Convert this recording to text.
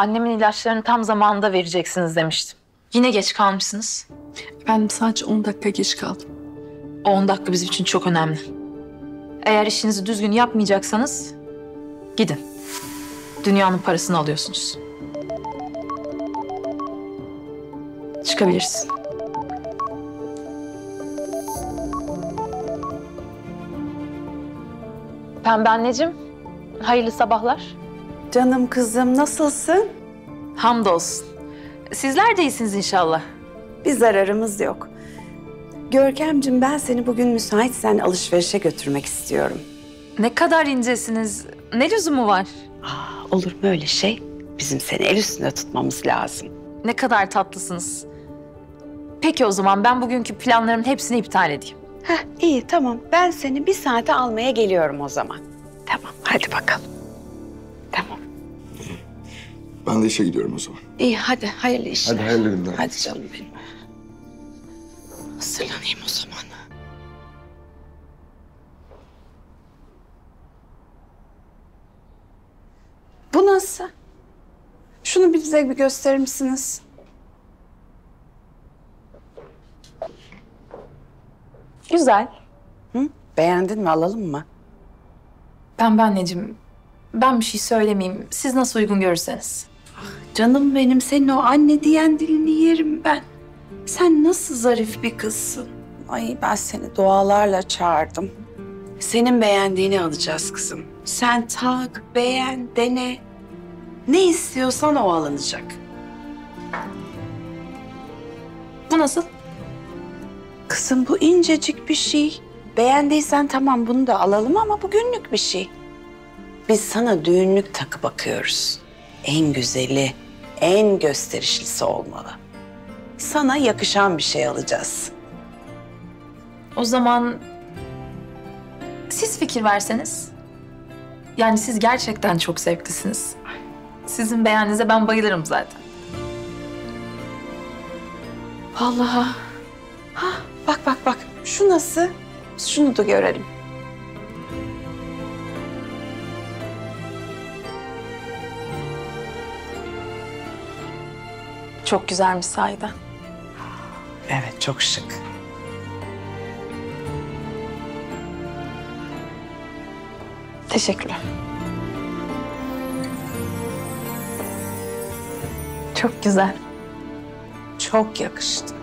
Annemin ilaçlarını tam zamanında vereceksiniz demiştim. Yine geç kalmışsınız. Ben sadece 10 dakika geç kaldım. O 10 dakika bizim için çok önemli. Eğer işinizi düzgün yapmayacaksanız gidin. Dünyanın parasını alıyorsunuz. Çıkabilirsin. Pembe anneciğim, hayırlı sabahlar. Canım kızım nasılsın? Hamdolsun. Sizler de iyisiniz inşallah. Bir zararımız yok. Görkemcim ben seni bugün müsaitsen alışverişe götürmek istiyorum. Ne kadar incesiniz. Ne lüzumu var? Aa, olur mu öyle şey? Bizim seni el üstünde tutmamız lazım. Ne kadar tatlısınız. Peki o zaman ben bugünkü planlarımın hepsini iptal edeyim. Heh, iyi tamam. Ben seni bir saate almaya geliyorum o zaman. Tamam hadi bakalım. Tamam. Ben de işe gidiyorum o zaman. İyi hadi hayırlı işler. Hadi hayırlı günler. Hadi canım benim. Hazırlanayım o zaman. Bu nasıl? Şunu bize bir gösterir misiniz? Güzel. Hı? Beğendin mi alalım mı? Pembe anneciğim, ben bir şey söylemeyeyim. Siz nasıl uygun görürseniz. Canım benim senin o anne diyen dilini yerim ben. Sen nasıl zarif bir kızsın. Ay ben seni dualarla çağırdım. Senin beğendiğini alacağız kızım. Sen tak, beğen, dene. Ne istiyorsan o alınacak. Bu nasıl? Kızım bu incecik bir şey. Beğendiysen tamam bunu da alalım ama bu günlük bir şey. Biz sana düğünlük takı bakıyoruz. En güzeli, en gösterişlisi olmalı. Sana yakışan bir şey alacağız. O zaman siz fikir verseniz. Yani siz gerçekten çok zevklisiniz. Sizin beğeninize ben bayılırım zaten. Vallahi. Ha, bak bak bak. Şu nasıl? Şunu da görelim. Çok güzelmiş sahiden. Evet, çok şık. Teşekkürler. Çok güzel. Çok yakıştı.